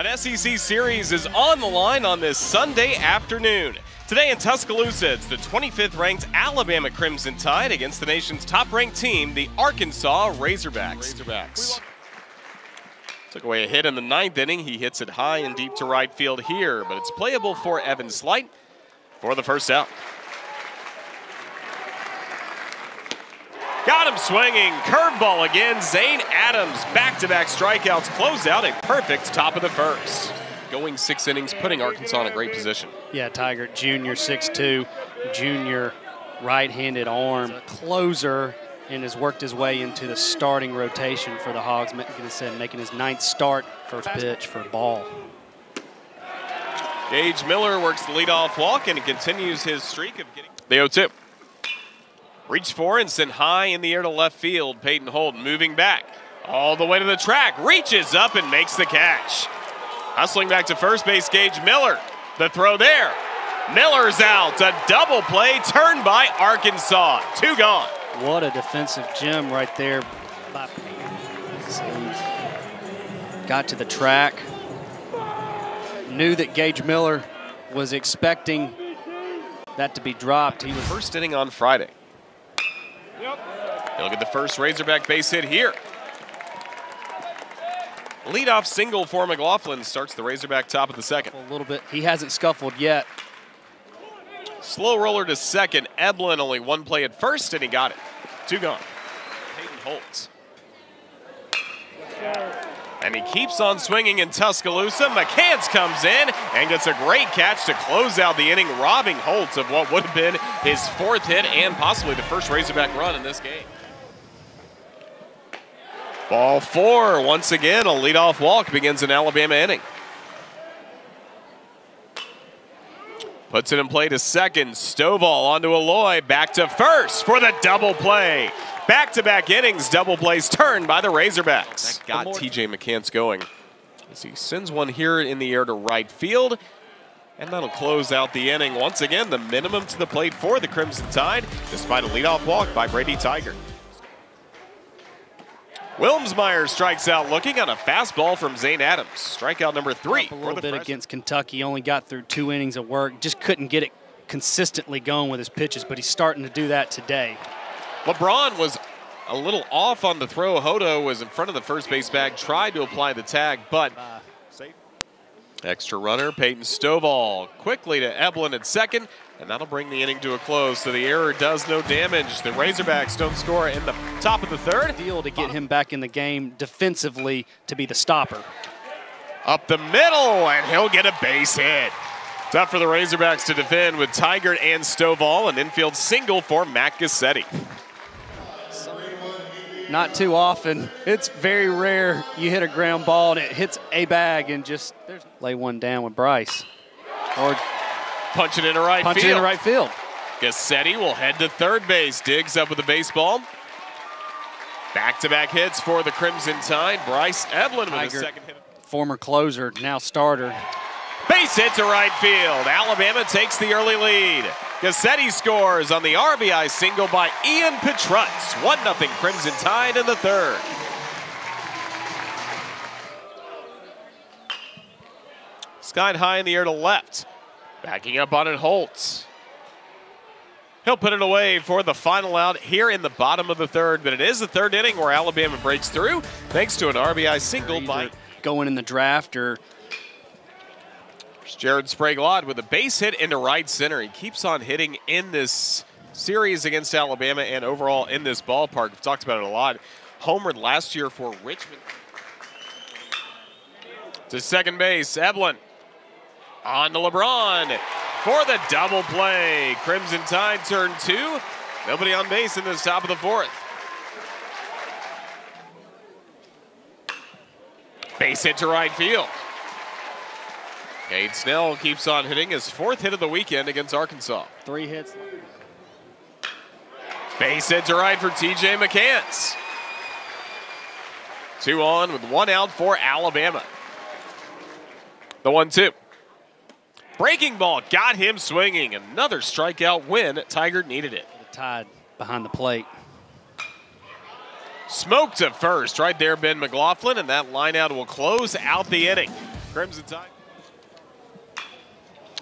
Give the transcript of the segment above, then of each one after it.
An SEC series is on the line on this Sunday afternoon. Today in Tuscaloosa, it's the 25th ranked Alabama Crimson Tide against the nation's top ranked team, the Arkansas Razorbacks. Razorbacks. Took away a hit in the ninth inning. He hits it high and deep to right field here, but it's playable for Evan Slight for the first out. Got him swinging. Curveball again. Zane Adams, back-to-back strikeouts, close out a perfect top of the first. Going six innings, putting Arkansas in a great position. Yeah, Tygart, junior, six-two, junior right-handed arm, closer, and has worked his way into the starting rotation for the Hogs, making, making his ninth start, first pitch for ball. Gage Miller works the leadoff walk and continues his streak of getting the 0-2. Reach for and sent high in the air to left field. Peyton Holden moving back all the way to the track. Reaches up and makes the catch. Hustling back to first base, Gage Miller. The throw there. Miller's out. A double play turned by Arkansas. Two gone. What a defensive gem right there. Got to the track. Knew that Gage Miller was expecting that to be dropped. He was first inning on Friday. He'll get the first Razorback base hit here. Leadoff single for McLaughlin starts the Razorback top of the second. A little bit. He hasn't scuffled yet. Slow roller to second. Eblin only one play at first, and he got it. Two gone. Peyton Holt. And he keeps on swinging in Tuscaloosa. McCants comes in and gets a great catch to close out the inning, robbing Holt of what would have been his fourth hit and possibly the first Razorback run in this game. Ball four, once again, a leadoff walk begins an Alabama inning. Puts it in play to second. Stovall onto Aloy. Back to first for the double play. Back-to-back -back innings, double plays turned by the Razorbacks. That got TJ McCants going. As he sends one here in the air to right field. And that'll close out the inning. Once again, the minimum to the plate for the Crimson Tide, despite a leadoff walk by Brady Tygart. Wilmsmeyer strikes out looking on a fastball from Zane Adams. Strikeout number three. a little bit freshman. against Kentucky. Only got through two innings of work. Just couldn't get it consistently going with his pitches, but he's starting to do that today. LeBron was a little off on the throw. Hodo was in front of the first base bag, tried to apply the tag, but extra runner, Peyton Stovall quickly to Eblin at second. And that'll bring the inning to a close. So the error does no damage. The Razorbacks don't score in the top of the third. Deal to get him back in the game defensively to be the stopper. Up the middle, and he'll get a base hit. Tough for the Razorbacks to defend with Tygart and Stovall, an infield single for Mac Guscette. Not too often. It's very rare you hit a ground ball and it hits a bag and just lay one down with Bryce. Or Punch it into right Punch field. it into right field. Guscette will head to third base. Digs up with the baseball. Back-to-back -back hits for the Crimson Tide. Bryce Eblin Tygart, with a second hit. Former closer, now starter. Base hit to right field. Alabama takes the early lead. Guscette scores on the RBI single by Ian Petrutz. 1-0 Crimson Tide in the third. Skied high in the air to left. Backing up on it, Holt. He'll put it away for the final out here in the bottom of the third, but it is the third inning where Alabama breaks through thanks to an RBI single by going in the draft or Jared Sprague-Lott with a base hit into right center. He keeps on hitting in this series against Alabama and overall in this ballpark. We've talked about it a lot. Homered last year for Richmond. To second base, Eblin on to LeBron for the double play. Crimson Tide turn two. Nobody on base in this top of the fourth. Base hit to right field. Cade Snell keeps on hitting his fourth hit of the weekend against Arkansas. Three hits. Base hit to right for TJ McCants. Two on with one out for Alabama. The one two. Breaking ball got him swinging. Another strikeout win. Tygart needed it. Tide behind the plate. Smoke to first. Right there, Ben McLaughlin, and that lineout will close out the inning. Crimson Tide.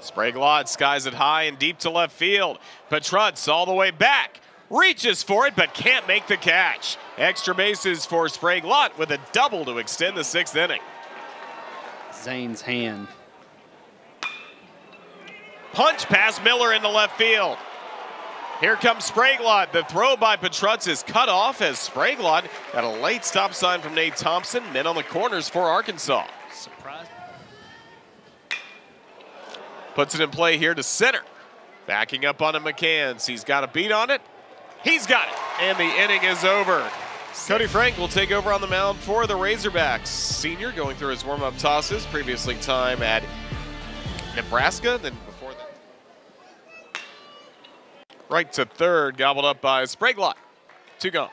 Sprague Lott skies it high and deep to left field. Petrutz all the way back. Reaches for it, but can't make the catch. Extra bases for Sprague Lott with a double to extend the sixth inning. Zane's hand. Punch past Miller in the left field. Here comes Sprague-Lott. The throw by Petrutz is cut off as Sprague-Lott got a late stop sign from Nate Thompson. Men on the corners for Arkansas. Surprise. Puts it in play here to center. Backing up on a McCants. He's got a beat on it. He's got it. And the inning is over. Cody Frank will take over on the mound for the Razorbacks. Senior going through his warm-up tosses. Previously time at Nebraska, then Right to third, gobbled up by Sprague-Lott. Two gone.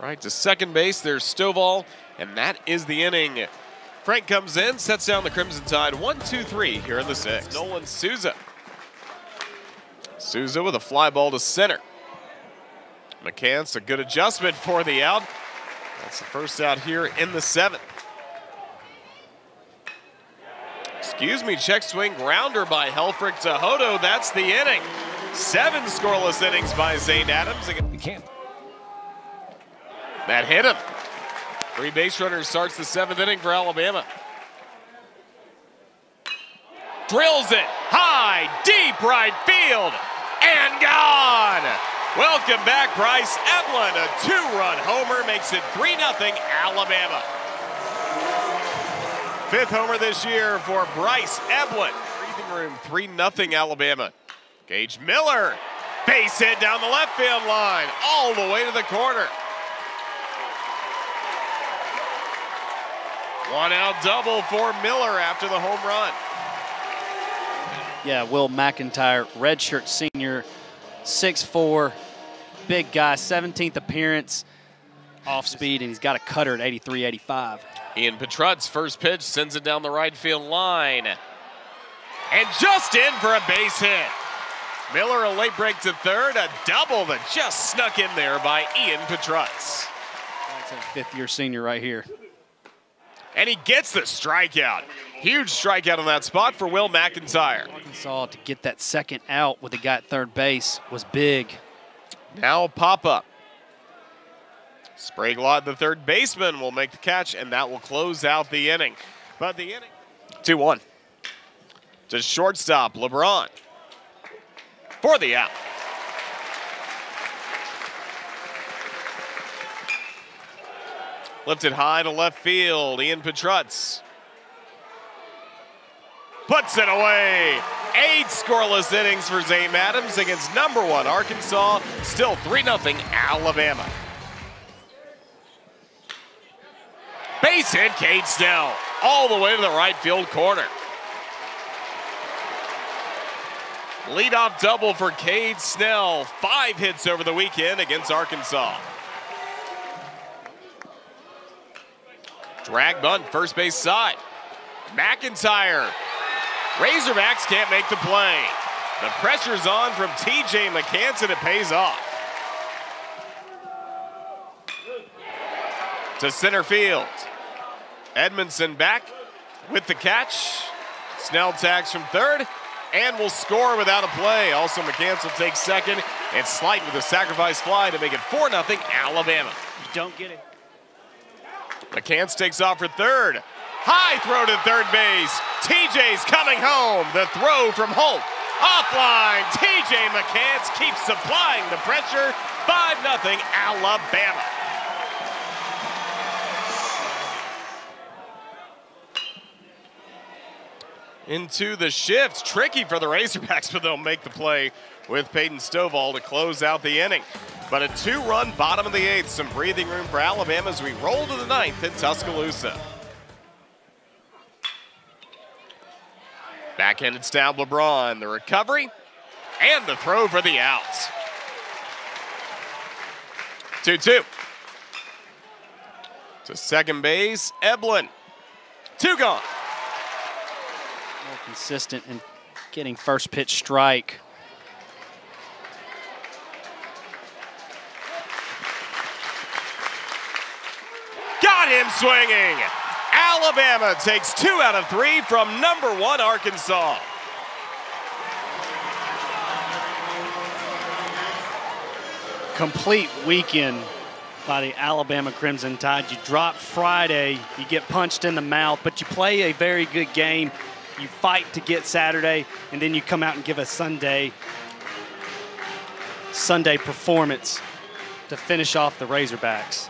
Right to second base, there's Stovall, and that is the inning. Frank comes in, sets down the Crimson Tide, one, two, three here in the sixth. Nolan Souza. Souza with a fly ball to center. McCants, a good adjustment for the out. That's the first out here in the seventh. Excuse me, check swing grounder by Helfrich to Hodo. That's the inning. Seven scoreless innings by Zane Adams. We can't. That hit him. Three base runners starts the seventh inning for Alabama. Drills it high, deep right field, and gone. Welcome back, Bryce Eblin. A two-run homer makes it 3-0 Alabama. Fifth homer this year for Bryce Eblin. Breathing room, 3-0 Alabama. Gage Miller, base hit down the left field line, all the way to the corner. One out double for Miller after the home run. Yeah, Will McIntyre, redshirt senior, 6'4", big guy, 17th appearance, off speed, and he's got a cutter at 83, 85. Ian Petrutz, first pitch, sends it down the right field line. And just in for a base hit. Miller a late break to third, a double that just snuck in there by Ian Petrutz. That's a fifth year senior right here. And he gets the strikeout. Huge strikeout on that spot for Will McIntyre. Arkansas to get that second out with the guy at third base was big. Now a pop up. Sprague-Lott, the third baseman, will make the catch, and that will close out the inning. But the inning, 2-1. To shortstop, LeBron for the out. Lifted high to left field, Ian Petrutz. Puts it away. Eight scoreless innings for Zane Adams against number one Arkansas. Still 3-0 Alabama. Base hit, Cade Snell, all the way to the right field corner. Leadoff double for Cade Snell. Five hits over the weekend against Arkansas. Drag bunt, first base side. McIntyre. Razorbacks can't make the play. The pressure's on from TJ McCants and it pays off. To center field. Edmunson back with the catch. Snell tags from third and will score without a play. Also, McCants will take second and Slight with a sacrifice fly to make it 4 0 Alabama. You don't get it. McCants takes off for third. High throw to third base. TJ's coming home. The throw from Holt. Offline. TJ McCants keeps supplying the pressure. 5 0 Alabama. Into the shift. Tricky for the Razorbacks, but they'll make the play with Peyton Stovall to close out the inning. But a two-run bottom of the eighth, some breathing room for Alabama as we roll to the ninth in Tuscaloosa. Backhanded stab LeBron, the recovery, and the throw for the outs. 2-2. To second base, Eblin. Two gone more consistent in getting first pitch strike. Got him swinging. Alabama takes two out of three from number one Arkansas. Complete weekend by the Alabama Crimson Tide. You drop Friday, you get punched in the mouth, but you play a very good game. You fight to get Saturday, and then you come out and give a Sunday Sunday performance to finish off the Razorbacks.